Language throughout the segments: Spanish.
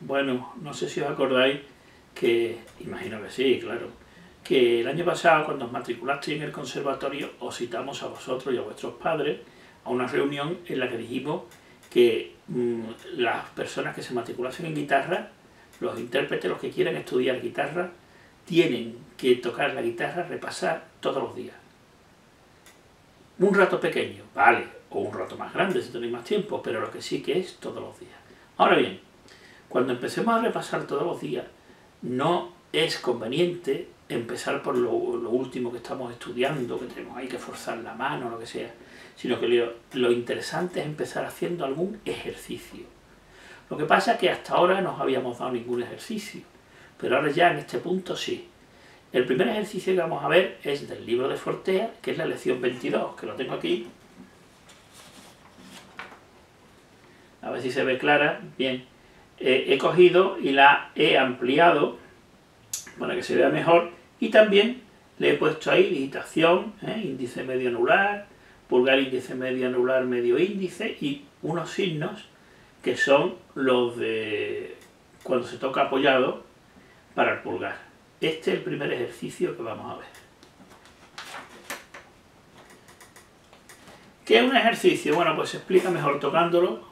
Bueno, no sé si os acordáis que, imagino que sí, claro, que el año pasado cuando os matriculasteis en el conservatorio os citamos a vosotros y a vuestros padres a una reunión en la que dijimos que mm, las personas que se matriculasen en guitarra, los intérpretes, los que quieran estudiar guitarra, tienen que tocar la guitarra, repasar todos los días. Un rato pequeño, vale, o un rato más grande si tenéis más tiempo, pero lo que sí que es todos los días. Ahora bien, cuando empecemos a repasar todos los días, no es conveniente empezar por lo, último que estamos estudiando, que tenemos ahí que forzar la mano, lo que sea, sino que lo, lo interesante es empezar haciendo algún ejercicio. Lo que pasa es que hasta ahora no os habíamos dado ningún ejercicio, pero ahora ya en este punto sí. El primer ejercicio que vamos a ver es del libro de Fortea, que es la lección 22, que lo tengo aquí. A ver si se ve clara. Bien, he cogido y la he ampliado para que se vea mejor y también le he puesto ahí digitación, ¿eh? índice medio anular, pulgar índice medio anular medio índice y unos signos que son los de cuando se toca apoyado para el pulgar. Este es el primer ejercicio que vamos a ver. ¿Qué es un ejercicio? Bueno, pues se explica mejor tocándolo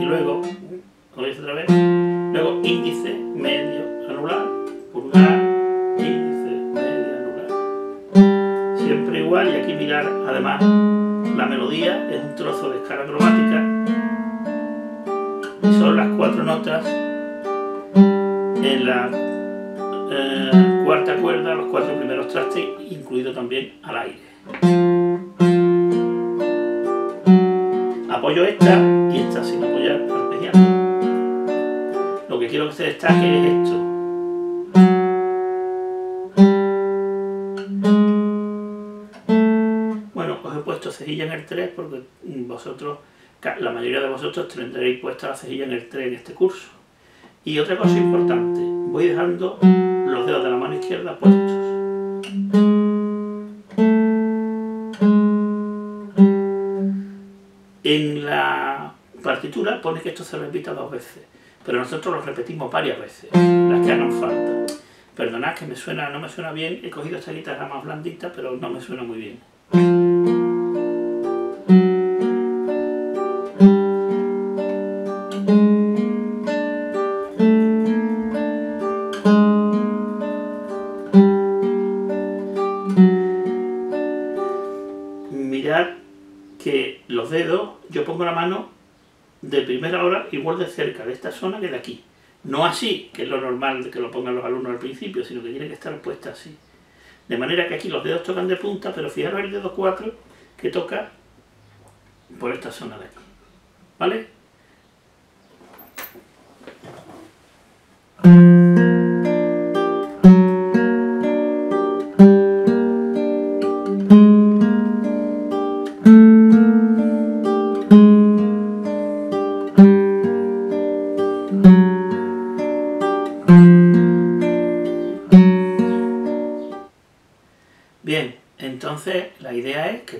y luego, otra vez, luego índice, medio, anular, pulgar, índice, medio, anular. Siempre igual, y aquí mirar, además, la melodía es un trozo de escala cromática, y son las cuatro notas en la eh, cuarta cuerda, los cuatro primeros trastes, incluido también al aire. Apoyo esta y esta sin apoyar arpegiando. Lo que quiero que se destaque es esto. Bueno, os he puesto cejilla en el 3 porque vosotros, la mayoría de vosotros tendréis puesta la cejilla en el 3 en este curso. Y otra cosa importante, voy dejando los dedos de la mano izquierda puestos. Partitura pone que esto se repita dos veces, pero nosotros lo repetimos varias veces, las que hagan falta. Perdonad que me suena, no me suena bien, he cogido esta guitarra más blandita, pero no me suena muy bien. pongo la mano de primera hora igual de cerca de esta zona que de aquí. No así, que es lo normal que lo pongan los alumnos al principio, sino que tiene que estar puesta así. De manera que aquí los dedos tocan de punta, pero fijaros el dedo 4 que toca por esta zona de aquí. ¿Vale?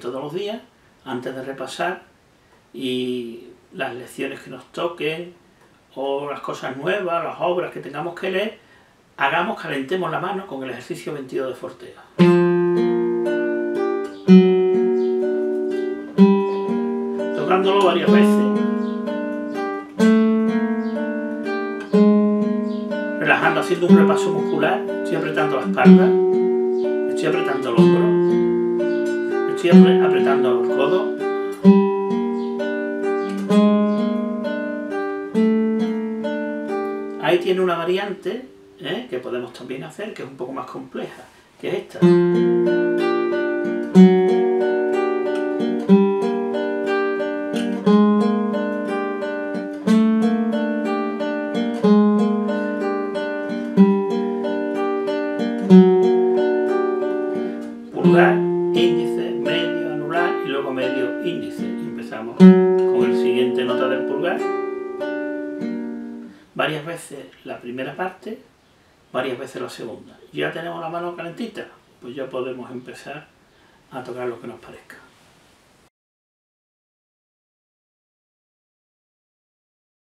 Todos los días, antes de repasar, y las lecciones que nos toquen, o las cosas nuevas, las obras que tengamos que leer, hagamos, calentemos la mano con el ejercicio 22 de Fortea. Tocándolo varias veces. Relajando, haciendo un repaso muscular, estoy apretando la espalda, estoy apretando el hombro, siempre apretando los codos. Ahí tiene una variante ¿eh? que podemos también hacer, que es un poco más compleja, que es esta. pulgar, índice, medio, anular y luego medio índice. Empezamos con el siguiente nota del pulgar. Varias veces la primera parte, varias veces la segunda. Ya tenemos la mano calentita, pues ya podemos empezar a tocar lo que nos parezca.